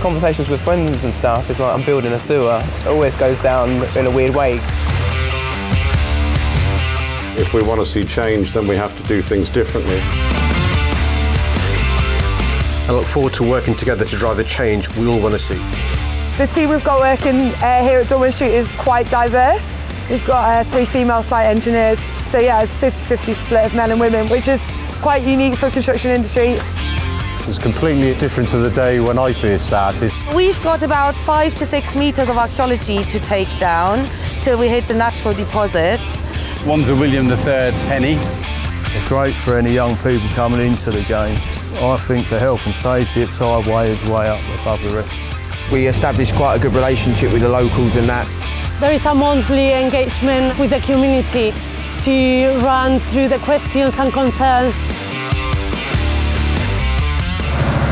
conversations with friends and stuff, it's like I'm building a sewer. It always goes down in a weird way. If we want to see change, then we have to do things differently. I look forward to working together to drive the change we all want to see. The team we've got working uh, here at Dunwich Street is quite diverse. We've got uh, three female site engineers, so yeah, it's 50-50 split of men and women, which is quite unique for the construction industry. It's completely different to the day when I first started. We've got about five to six metres of archaeology to take down till we hit the natural deposits. One's a William III penny. It's great for any young people coming into the game. I think for health and safety, it's Tideway is way up above the rest. We established quite a good relationship with the locals and that. There is a monthly engagement with the community to run through the questions and concerns.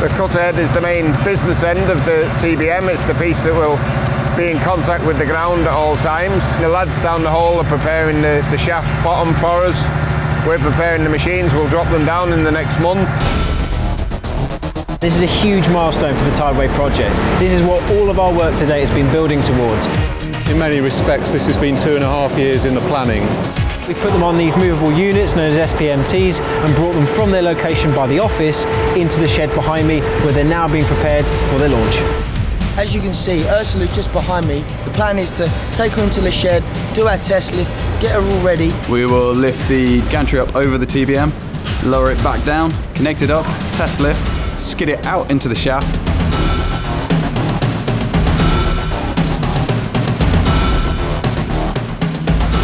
The cuthead is the main business end of the TBM. It's the piece that will be in contact with the ground at all times. The lads down the hall are preparing the, the shaft bottom for us. We're preparing the machines. We'll drop them down in the next month. This is a huge milestone for the Tideway project. This is what all of our work today has been building towards. In many respects, this has been two and a half years in the planning. We put them on these movable units known as SPMTs and brought them from their location by the office into the shed behind me where they're now being prepared for their launch. As you can see, Ursula's just behind me. The plan is to take her into the shed, do our test lift, get her all ready. We will lift the gantry up over the TBM, lower it back down, connect it up, test lift, skid it out into the shaft.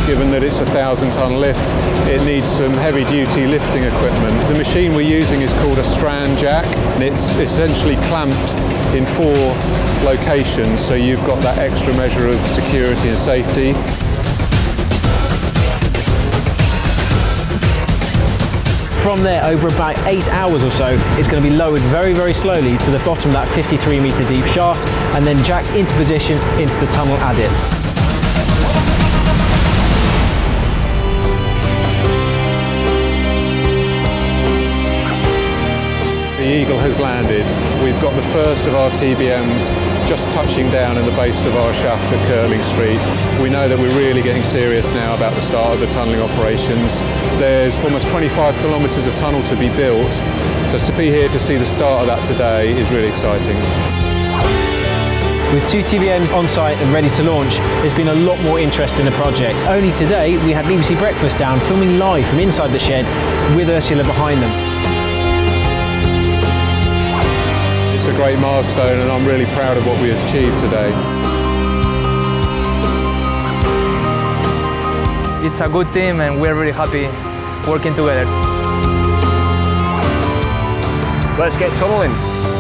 Given that it's a thousand ton lift, it needs some heavy duty lifting equipment. The machine we're using is called a strand jack and it's essentially clamped in four locations so you've got that extra measure of security and safety. From there, over about eight hours or so, it's going to be lowered very, very slowly to the bottom of that 53 metre deep shaft and then jacked into position into the tunnel adit. Eagle has landed. We've got the first of our TBMs just touching down in the base of our shaft at Kirtling Street. We know that we're really getting serious now about the start of the tunnelling operations. There's almost 25 kilometres of tunnel to be built. Just to be here to see the start of that today is really exciting. With two TBMs on site and ready to launch, there's been a lot more interest in the project. Only today, we had BBC Breakfast down filming live from inside the shed with Ursula behind them. Great milestone and I'm really proud of what we have achieved today. It's a good team and we're really happy working together. Let's get tunneling.